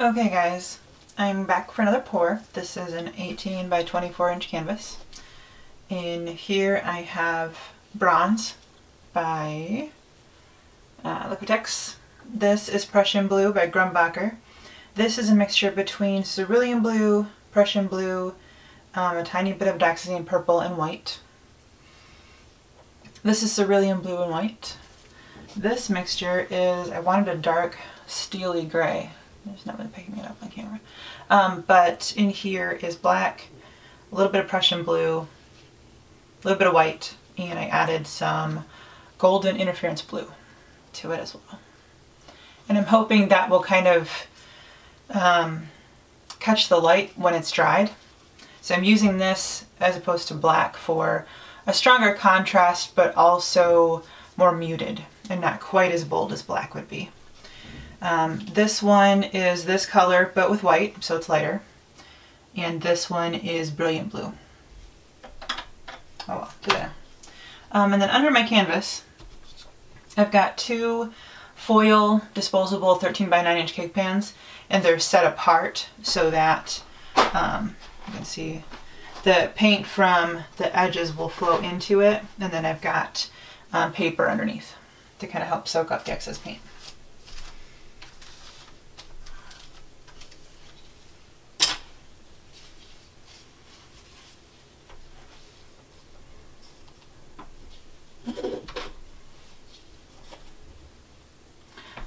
Okay guys, I'm back for another pour. This is an 18 by 24 inch canvas. In here I have Bronze by uh, Liquitex. This is Prussian Blue by Grumbacher. This is a mixture between cerulean blue, Prussian blue, um, a tiny bit of dioxazine purple and white. This is cerulean blue and white. This mixture is, I wanted a dark steely gray. There's not really picking it up on camera. Um, but in here is black, a little bit of Prussian blue, a little bit of white, and I added some golden interference blue to it as well. And I'm hoping that will kind of um, catch the light when it's dried. So I'm using this as opposed to black for a stronger contrast, but also more muted and not quite as bold as black would be. Um, this one is this color, but with white, so it's lighter. And this one is brilliant blue. Oh well. Um, and then under my canvas, I've got two foil disposable 13 by 9 inch cake pans, and they're set apart so that um, you can see the paint from the edges will flow into it, and then I've got um, paper underneath to kind of help soak up the excess paint.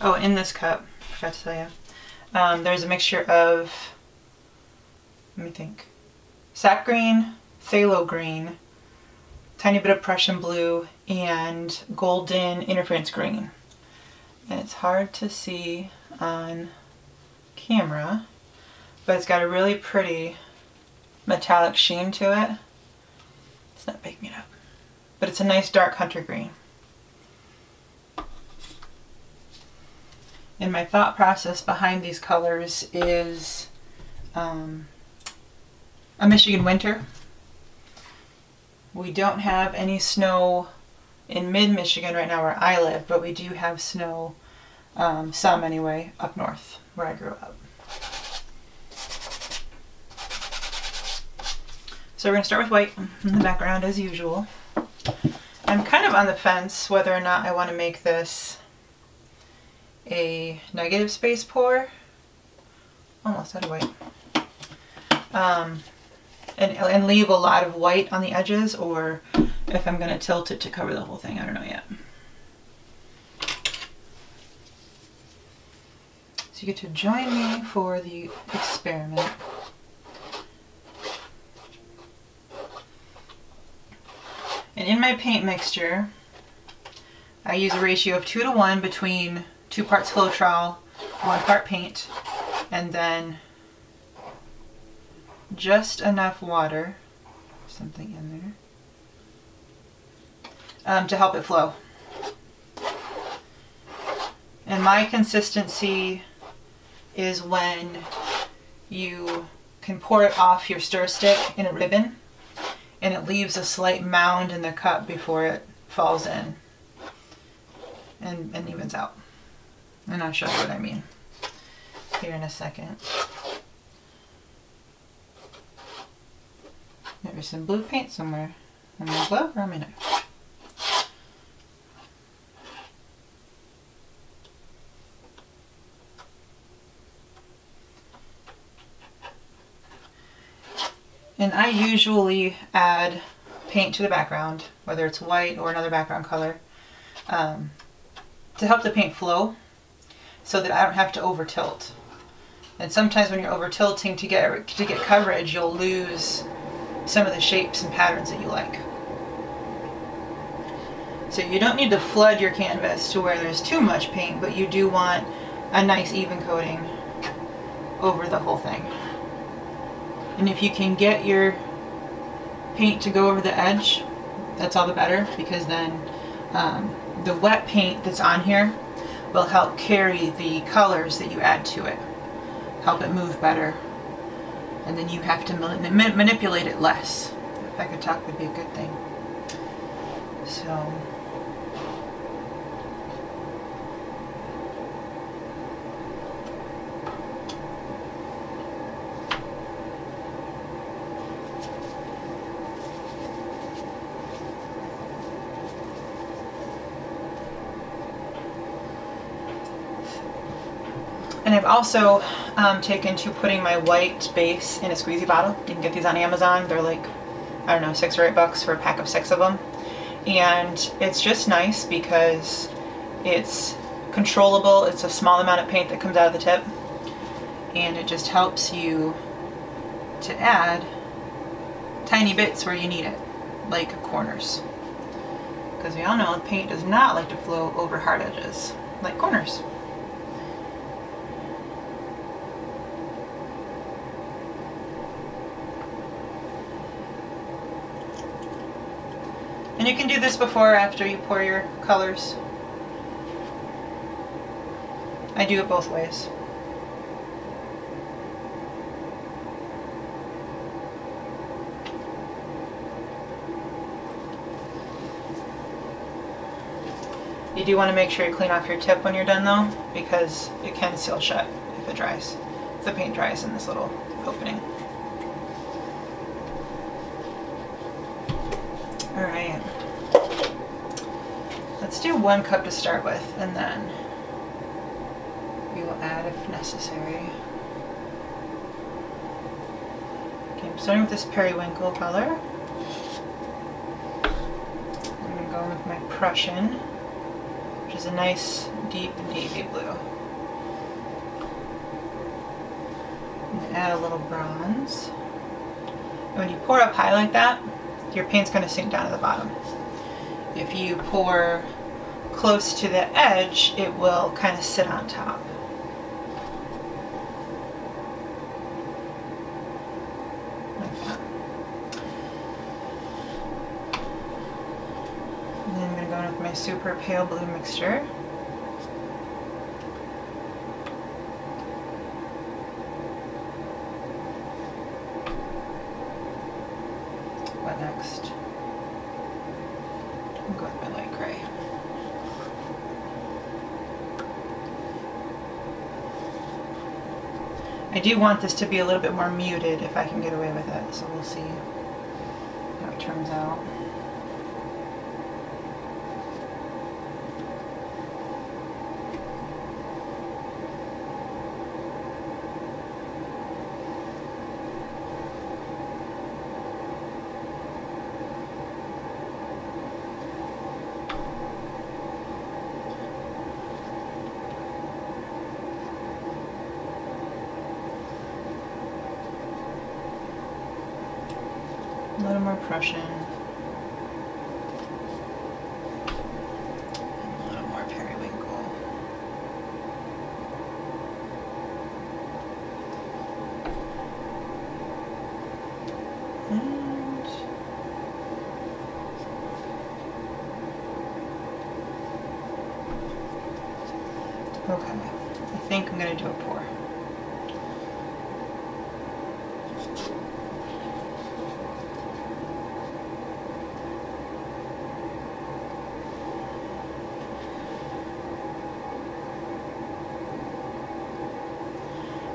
Oh, in this cup, I forgot to tell you, um, there's a mixture of, let me think, sap green, phthalo green, tiny bit of Prussian blue, and golden interference green. And it's hard to see on camera, but it's got a really pretty metallic sheen to it. It's not picking it up, but it's a nice dark hunter green. And my thought process behind these colors is um, a Michigan winter. We don't have any snow in mid-Michigan right now where I live, but we do have snow, um, some anyway, up north where I grew up. So we're going to start with white in the background as usual. I'm kind of on the fence whether or not I want to make this a negative space pour. Almost out of white. Um, and, and leave a lot of white on the edges or if I'm going to tilt it to cover the whole thing. I don't know yet. So you get to join me for the experiment. And in my paint mixture, I use a ratio of 2 to 1 between two parts flow Floetrol, one part paint, and then just enough water, something in there, um, to help it flow. And my consistency is when you can pour it off your stir stick in a ribbon and it leaves a slight mound in the cup before it falls in and, and evens out. And I'll show you what I mean here in a second. There's some blue paint somewhere on my glove on my knife. And I usually add paint to the background, whether it's white or another background color, um, to help the paint flow so that I don't have to over tilt. And sometimes when you're over tilting to get to get coverage, you'll lose some of the shapes and patterns that you like. So you don't need to flood your canvas to where there's too much paint, but you do want a nice even coating over the whole thing. And if you can get your paint to go over the edge, that's all the better because then um, the wet paint that's on here will help carry the colors that you add to it. Help it move better. And then you have to manipulate it less. If I could talk would be a good thing. So... also um, taken to putting my white base in a squeezy bottle. You can get these on Amazon. They're like, I don't know, six or eight bucks for a pack of six of them. And it's just nice because it's controllable. It's a small amount of paint that comes out of the tip. And it just helps you to add tiny bits where you need it, like corners. Because we all know paint does not like to flow over hard edges, like corners. You can do this before or after you pour your colors. I do it both ways. You do want to make sure you clean off your tip when you're done though, because it can seal shut if it dries. If the paint dries in this little opening. Alright. Let's one cup to start with, and then we will add if necessary. Okay, I'm starting with this periwinkle color. I'm going to go with my Prussian which is a nice deep navy blue. Add a little bronze. And when you pour up high like that, your paint's going to sink down to the bottom. If you pour close to the edge, it will kind of sit on top. Like that. And then I'm going to go in with my super pale blue mixture. What next? I'll go with my light gray. I do want this to be a little bit more muted if I can get away with it, so we'll see how it turns out. More And a little more periwinkle. And okay, I think I'm going to do a pour.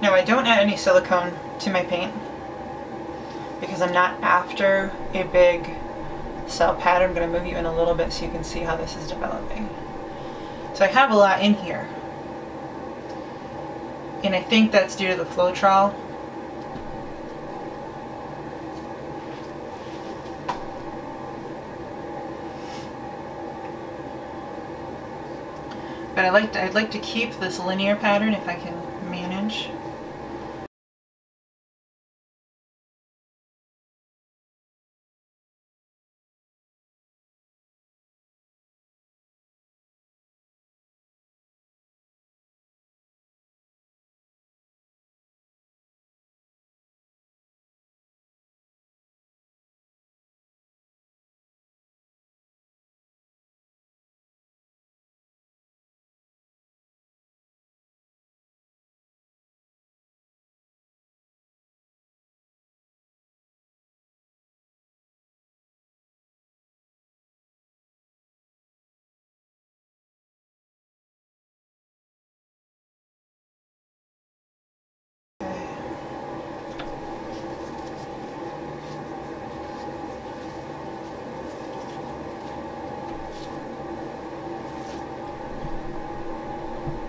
Now I don't add any silicone to my paint because I'm not after a big cell pattern. I'm going to move you in a little bit so you can see how this is developing. So I have a lot in here. And I think that's due to the Floetrol. But I like to, I'd like to keep this linear pattern if I can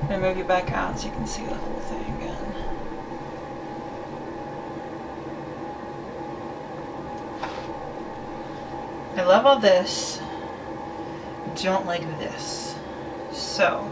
I'm gonna move you back out so you can see the whole thing again. I love all this, don't like this. So,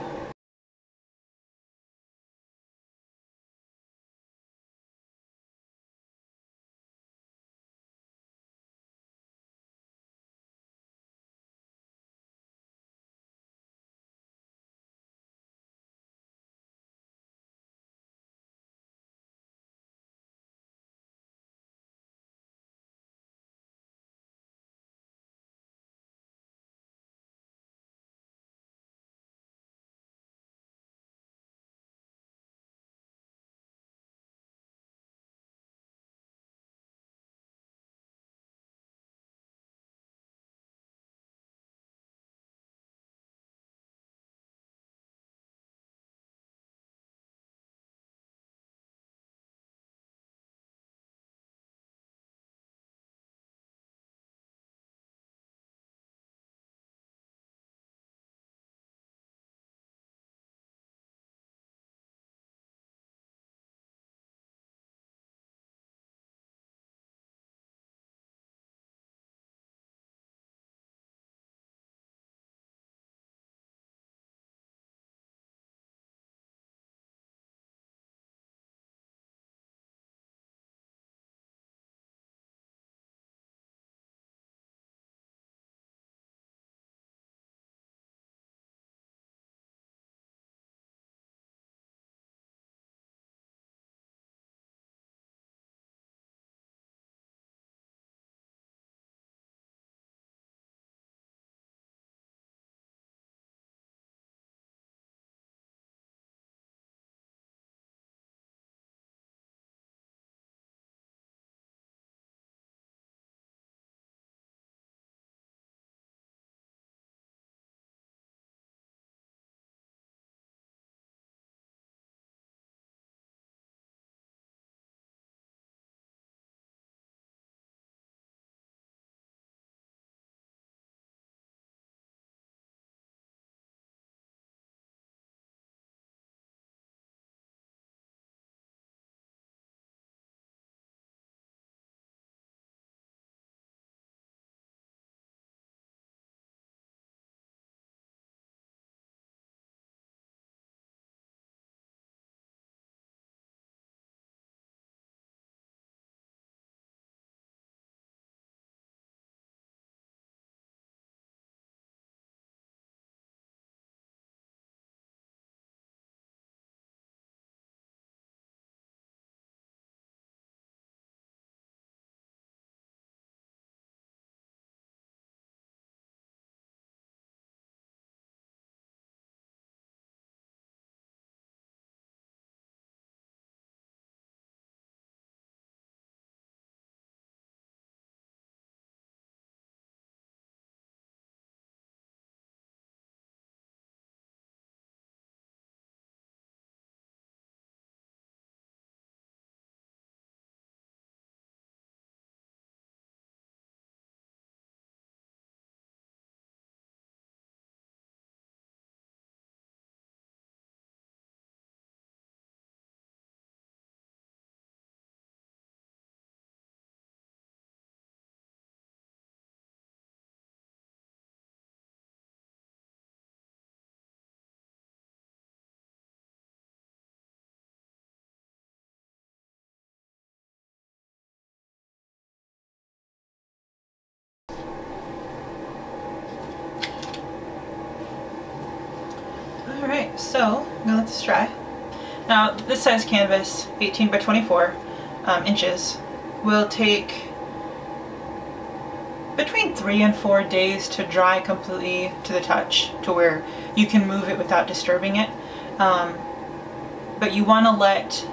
So I'm gonna let this dry. Now this size canvas, 18 by 24 um, inches, will take between three and four days to dry completely to the touch to where you can move it without disturbing it. Um, but you want to let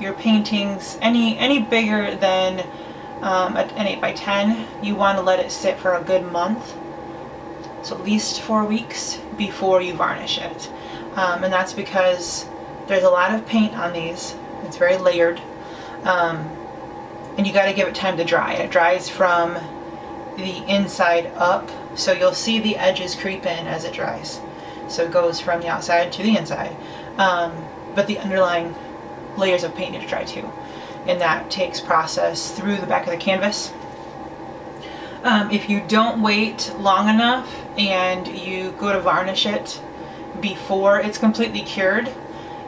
your paintings, any, any bigger than um, an 8 by 10 you want to let it sit for a good month so at least four weeks before you varnish it. Um, and that's because there's a lot of paint on these. It's very layered. Um, and you got to give it time to dry. It dries from the inside up, so you'll see the edges creep in as it dries. So it goes from the outside to the inside. Um, but the underlying layers of paint need to dry too. And that takes process through the back of the canvas. Um, if you don't wait long enough and you go to varnish it before it's completely cured,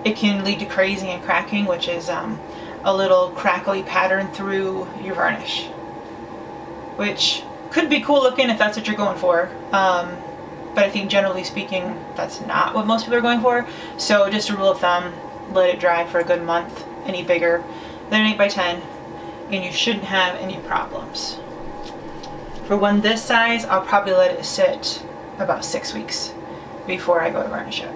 it can lead to crazing and cracking, which is um, a little crackly pattern through your varnish. Which could be cool looking if that's what you're going for. Um, but I think generally speaking, that's not what most people are going for. So just a rule of thumb, let it dry for a good month, any bigger than an 8 by 10 and you shouldn't have any problems. For one this size, I'll probably let it sit about six weeks before I go to varnish it.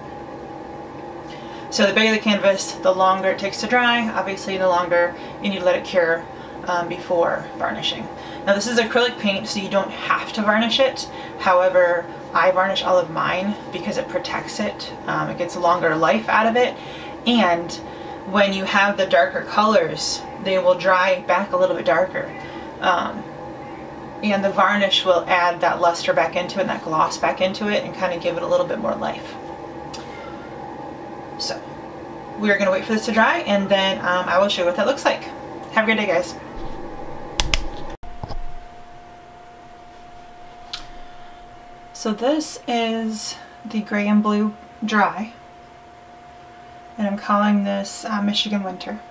So the bigger the canvas, the longer it takes to dry. Obviously, the longer you need to let it cure um, before varnishing. Now this is acrylic paint, so you don't have to varnish it. However, I varnish all of mine because it protects it. Um, it gets a longer life out of it. And when you have the darker colors, they will dry back a little bit darker. Um, and the varnish will add that luster back into it and that gloss back into it and kind of give it a little bit more life. So we're going to wait for this to dry and then um, I will show you what that looks like. Have a great day guys. So this is the gray and blue dry and I'm calling this uh, Michigan Winter.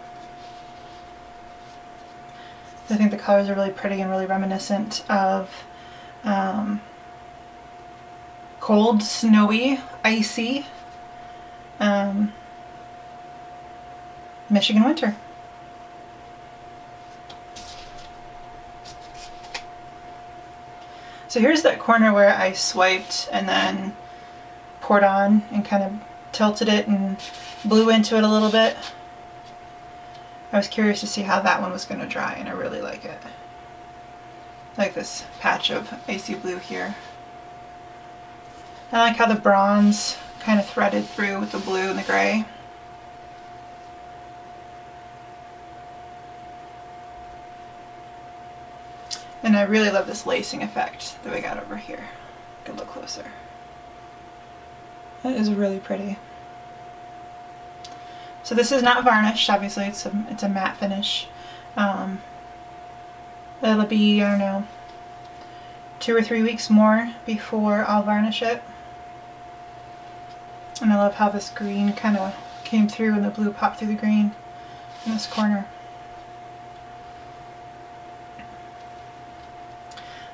I think the colors are really pretty and really reminiscent of um, cold, snowy, icy um, Michigan winter. So here's that corner where I swiped and then poured on and kind of tilted it and blew into it a little bit. I was curious to see how that one was going to dry and I really like it. I like this patch of icy blue here. I like how the bronze kind of threaded through with the blue and the gray. And I really love this lacing effect that we got over here. Get a look closer. That is really pretty. So this is not varnished, obviously it's a, it's a matte finish. Um, it'll be, I don't know, two or three weeks more before I'll varnish it. And I love how this green kind of came through and the blue popped through the green in this corner.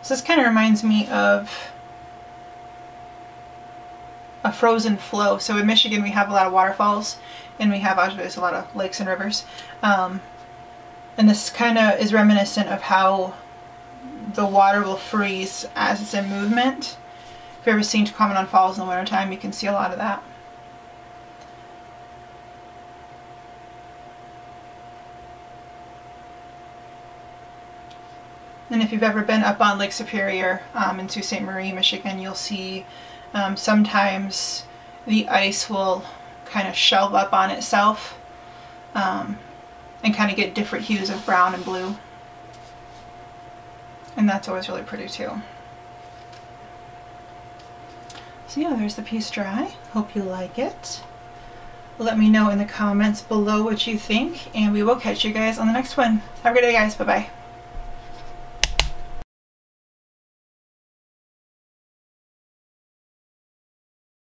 So this kind of reminds me of a frozen flow. So in Michigan we have a lot of waterfalls and we have obviously a lot of lakes and rivers. Um, and this kind of is reminiscent of how the water will freeze as it's in movement. If you've ever seen Tahquamenon Falls in the wintertime, you can see a lot of that. And if you've ever been up on Lake Superior um, in Sault Ste. Marie, Michigan, you'll see um, sometimes the ice will kind of shelve up on itself um, and kind of get different hues of brown and blue. And that's always really pretty too. So yeah, there's the piece dry. Hope you like it. Let me know in the comments below what you think and we will catch you guys on the next one. Have a good day guys. Bye bye.